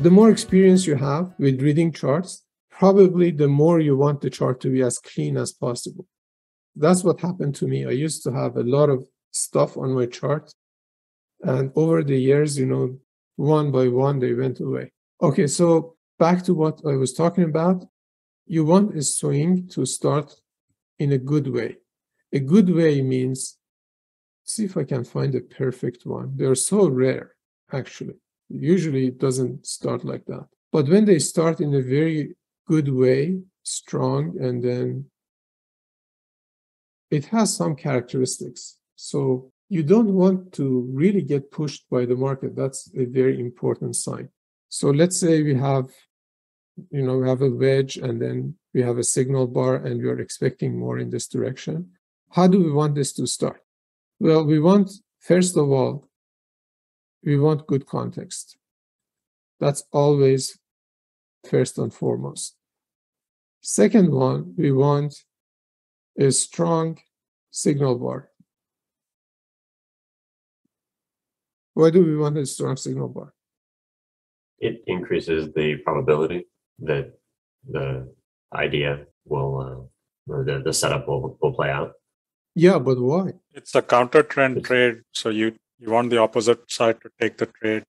The more experience you have with reading charts, probably the more you want the chart to be as clean as possible. That's what happened to me. I used to have a lot of stuff on my chart. And over the years, you know, one by one, they went away. Okay, so back to what I was talking about. You want a swing to start in a good way. A good way means, see if I can find a perfect one. They're so rare, actually. Usually it doesn't start like that. But when they start in a very good way, strong, and then it has some characteristics. So you don't want to really get pushed by the market. That's a very important sign. So let's say we have, you know, we have a wedge and then we have a signal bar and we are expecting more in this direction. How do we want this to start? Well, we want, first of all, we want good context. That's always first and foremost. Second one, we want a strong signal bar. Why do we want a strong signal bar? It increases the probability that the idea will, uh, or the, the setup will, will play out. Yeah, but why? It's a counter trend trade. So you, you want the opposite side to take the trade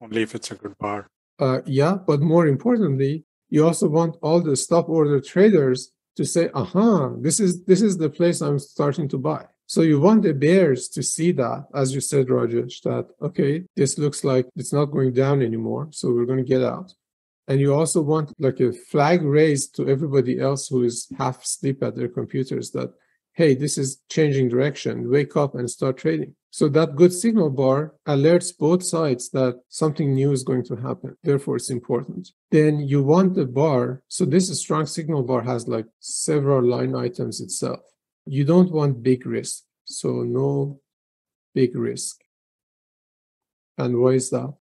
only if it's a good bar. Uh, yeah, but more importantly, you also want all the stop order traders to say, aha, this is this is the place I'm starting to buy. So you want the bears to see that, as you said, Rajesh, that okay, this looks like it's not going down anymore, so we're going to get out. And you also want like a flag raised to everybody else who is half asleep at their computers that hey, this is changing direction, wake up and start trading. So that good signal bar alerts both sides that something new is going to happen. Therefore, it's important. Then you want the bar. So this strong signal bar has like several line items itself. You don't want big risk. So no big risk. And why is that?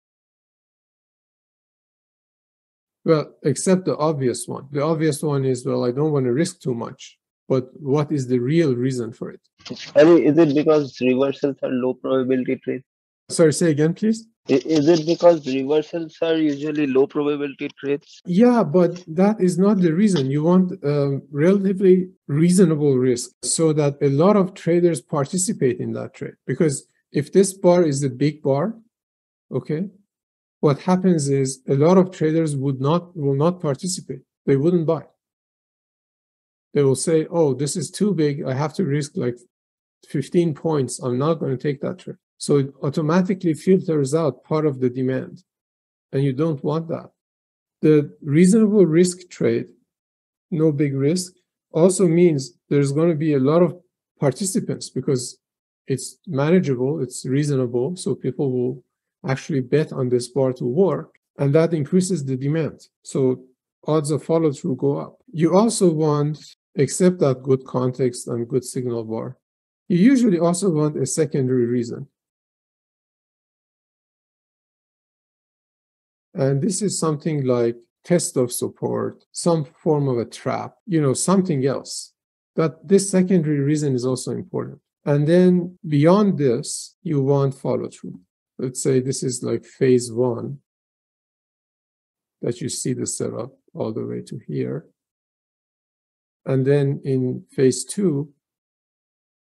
Well, except the obvious one. The obvious one is, well, I don't want to risk too much but what is the real reason for it? I mean, is it because reversals are low probability trades? Sorry, say again, please. Is it because reversals are usually low probability trades? Yeah, but that is not the reason. You want a relatively reasonable risk so that a lot of traders participate in that trade. Because if this bar is the big bar, okay, what happens is a lot of traders would not will not participate. They wouldn't buy they will say, oh, this is too big. I have to risk like 15 points. I'm not going to take that trade. So it automatically filters out part of the demand. And you don't want that. The reasonable risk trade, no big risk, also means there's going to be a lot of participants because it's manageable, it's reasonable. So people will actually bet on this bar to work. And that increases the demand. So odds of follow through go up. You also want except that good context and good signal bar. You usually also want a secondary reason. And this is something like test of support, some form of a trap, you know, something else. But this secondary reason is also important. And then beyond this, you want follow through. Let's say this is like phase one, that you see the setup all the way to here. And then in phase two,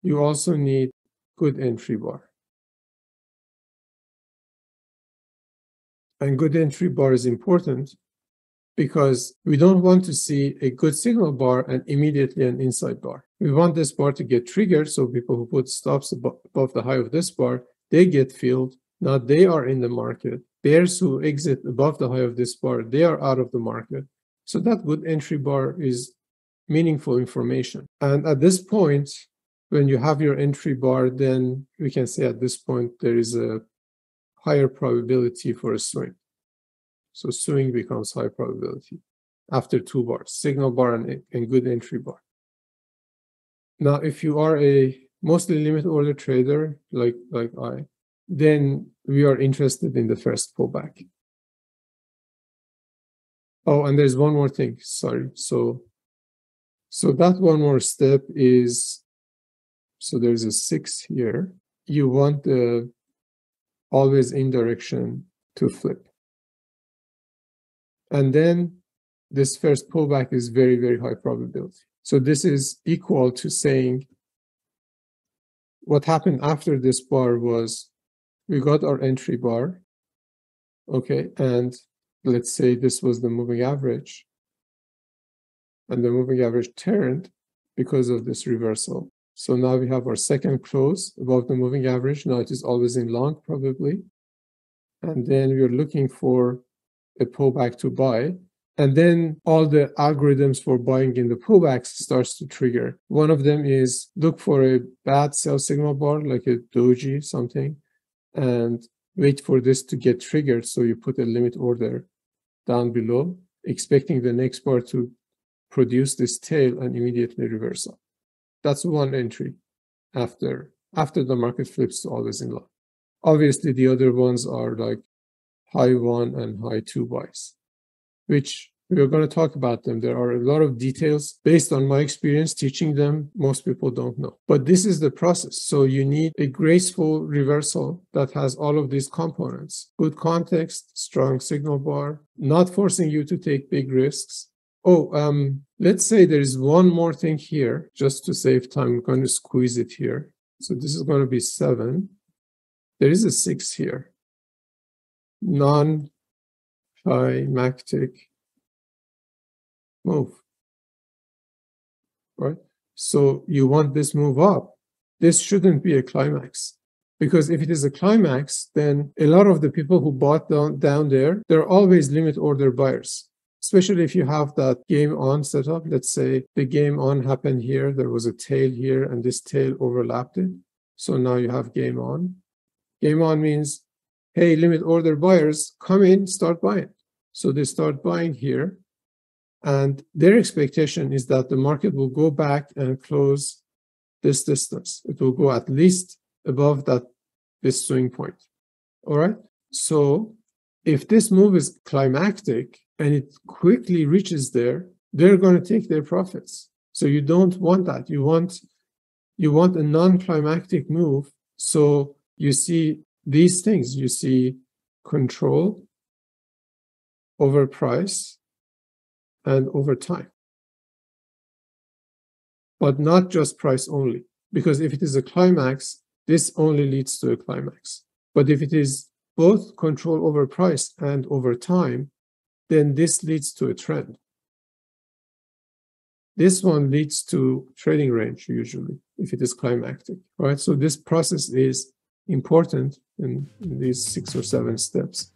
you also need good entry bar. And good entry bar is important because we don't want to see a good signal bar and immediately an inside bar. We want this bar to get triggered so people who put stops above the high of this bar, they get filled. Now they are in the market. Bears who exit above the high of this bar, they are out of the market. So that good entry bar is meaningful information. And at this point, when you have your entry bar, then we can say at this point there is a higher probability for a swing. So swing becomes high probability after two bars, signal bar and, and good entry bar. Now, if you are a mostly limit order trader like like I, then we are interested in the first pullback. Oh, and there's one more thing. Sorry. So so that one more step is, so there's a six here. You want the always in direction to flip. And then this first pullback is very, very high probability. So this is equal to saying what happened after this bar was we got our entry bar. Okay, and let's say this was the moving average. And the moving average turned because of this reversal. So now we have our second close above the moving average. Now it is always in long probably. And then we're looking for a pullback to buy. And then all the algorithms for buying in the pullbacks starts to trigger. One of them is look for a bad sell signal bar, like a doji something, and wait for this to get triggered. So you put a limit order down below, expecting the next bar to produce this tail and immediately reversal. That's one entry after after the market flips to always in long. Obviously, the other ones are like high one and high two buys, which we are going to talk about them. There are a lot of details based on my experience teaching them. Most people don't know. But this is the process. So you need a graceful reversal that has all of these components good context, strong signal bar, not forcing you to take big risks. Oh, um, let's say there is one more thing here, just to save time. I'm going to squeeze it here. So this is going to be seven. There is a six here. Non climactic move. Right? So you want this move up. This shouldn't be a climax. Because if it is a climax, then a lot of the people who bought down, down there, they're always limit order buyers. Especially if you have that game on setup. Let's say the game on happened here, there was a tail here, and this tail overlapped it. So now you have game on. Game on means, hey, limit order buyers, come in, start buying. So they start buying here. And their expectation is that the market will go back and close this distance. It will go at least above that this swing point. All right. So if this move is climactic and it quickly reaches there, they're going to take their profits. So you don't want that. You want you want a non-climactic move. So you see these things. You see control over price and over time. But not just price only, because if it is a climax, this only leads to a climax. But if it is both control over price and over time, then this leads to a trend. This one leads to trading range usually, if it is climactic, right? So this process is important in, in these six or seven steps.